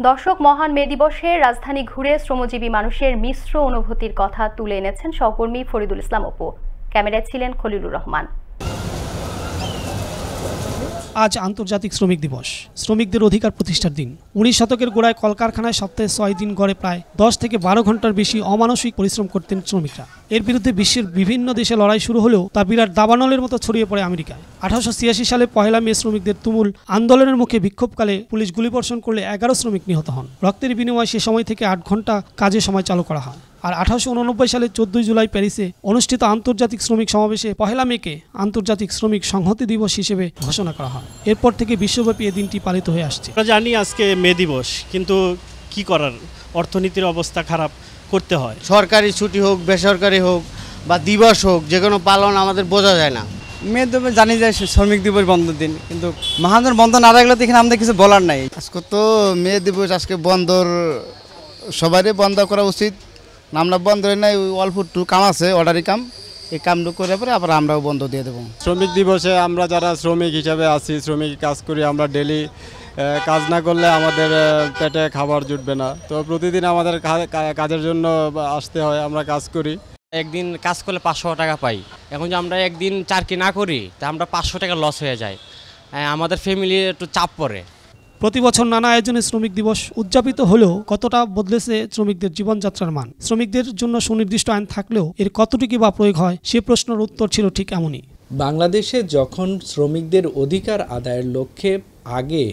দর্শক, মহান মে দিবসে রাজধানী ঘুরে শ্রমজীবী মানুষের মিশ্র অনুভূতির কথা তুলে এনেছেন সহকর্মী ফরিদুল ইসলাম অপু। ক্যামেরায় ছিলেন খলিলুর রহমান। আজ আন্তর্জাতিক শ্রমিক দিবস। শ্রমিকদের অধিকার প্রতিষ্ঠার দিন। উনিশ শতকের গোড়ায় কলকারখানায় সপ্তাহে ছয় দিন গড়ে প্রায় দশ থেকে বারো ঘণ্টার বেশি অমানসিক পরিশ্রম করতেন শ্রমিকরা। এর বিরুদ্ধে বিশ্বের বিভিন্ন দেশে লড়াই শুরু হলেও তা বিরাট দাবানলের মতো ছড়িয়ে পড়ে আমেরিকায়। আঠারোশো ছিয়াশি সালে পহেলা মে শ্রমিকদের তুমুল আন্দোলনের মুখে বিক্ষোভকালে পুলিশ গুলিবর্ষণ করলে এগারো শ্রমিক নিহত হন। রক্তের বিনিময়ে সে সময় থেকে আট ঘণ্টা কাজে সময় চালু করা হয়। আর আঠারোশো উননব্বই সালে চোদ্দই জুলাই প্যারিসে অনুষ্ঠিত আন্তর্জাতিক শ্রমিক সমাবেশে পহেলা মেকে আন্তর্জাতিক শ্রমিক সংহতি দিবস হিসেবে ঘোষণা করা হয়। এরপর থেকে বিশ্বব্যাপী এ দিনটি পালিত হয়ে আসছে। আমরা জানি আজকে মে দিবস কিন্তু কি করার? অর্থনীতির অবস্থা খারাপ করতে হয়। সরকারি ছুটি হোক বেসরকারি হোক বা দিবস হোক যে কোনো পালন আমাদের বোঝা যায় না। মে দেবে জানি যে শ্রমিক দিবস বন্ধ দিন কিন্তু মহাজন বন্ধ না রাখলে তো এখানে আমাদের কিছু বলার নাই। আজকে তো মে দিবস আজকে বন্দর সবারই বন্ধ করা উচিত। আমরা বন্ধ হয় নাই ওই অল্প একটু কাম আছে অর্ডারি কাম। এই কামটু করে পরে আবার আমরাও বন্ধ দিয়ে দেবো। শ্রমিক দিবসে আমরা যারা শ্রমিক হিসাবে আছি শ্রমিক কাজ করি আমরা ডেলি কাজ না করলে আমাদের পেটে খাবার জুটবে না। তো প্রতিদিন আমাদের কাজের জন্য আসতে হয় আমরা কাজ করি। একদিন কাজ করলে পাঁচশো টাকা পাই। এখন যে আমরা একদিন চারকি না করি তা আমরা পাঁচশো টাকা লস হয়ে যায়। আমাদের ফ্যামিলি একটু চাপ পড়ে। প্রতি বছর নানা আয়োজনে শ্রমিক দিবস উদযাপিত হলেও কতটা বদলেছে শ্রমিকদের জীবনযাত্রার মান? শ্রমিকদের জন্য সুনির্দিষ্ট আইন থাকলেও এর কতটুকু বা প্রয়োগ হয় সে প্রশ্নের উত্তর ছিল ঠিক এমনই। বাংলাদেশে যখন শ্রমিকদের অধিকার আদায়ের লক্ষ্যে আগে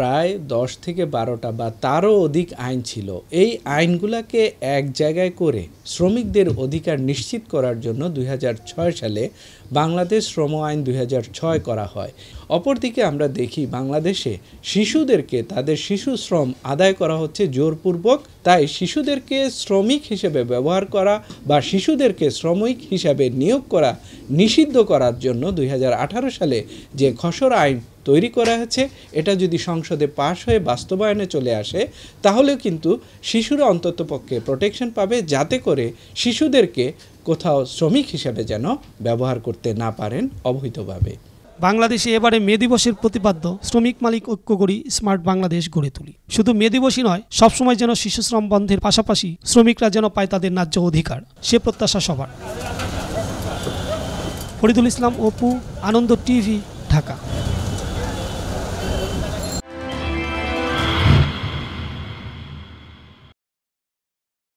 প্রায় দশ থেকে বারোটা বা তারও অধিক আইন ছিল। এই আইনগুলোকে এক জায়গায় করে শ্রমিকদের অধিকার নিশ্চিত করার জন্য দুই হাজার ছয় সালে বাংলাদেশ শ্রম আইন দুই হাজার ছয় করা হয়। অপরদিকে আমরা দেখি বাংলাদেশে শিশুদেরকে তাদের শিশু শ্রম আদায় করা হচ্ছে জোরপূর্বক, তাই শিশুদেরকে শ্রমিক হিসেবে ব্যবহার করা বা শিশুদেরকে শ্রমিক হিসাবে নিয়োগ করা নিষিদ্ধ করার জন্য দুই হাজার আঠারো সালে যে খসড়া আইন তৈরি করা হয়েছে। এটা যদি সংসদে পাশ হয়ে বাস্তবায়নে চলে আসে, তাহলেও কিন্তু শিশুরা অন্ততপক্ষে প্রোটেকশন পাবে যাতে করে শিশুদেরকে কোথাও শ্রমিক হিসেবে যেন ব্যবহার করতে না পারেন অবৈধভাবে। বাংলাদেশে এবারে মে দিবসের প্রতিপাদ্য, শ্রমিক মালিক ঐক্য করি, স্মার্ট বাংলাদেশ গড়ে তুলি। শুধু মে দিবসই নয়, সবসময় যেন শিশু শ্রম বন্ধের পাশাপাশি শ্রমিকরা যেন পায় তাদের ন্যায্য অধিকার, সে প্রত্যাশা সবার। ফরিদুল ইসলাম, অপু, আনন্দ টিভি, ঢাকা।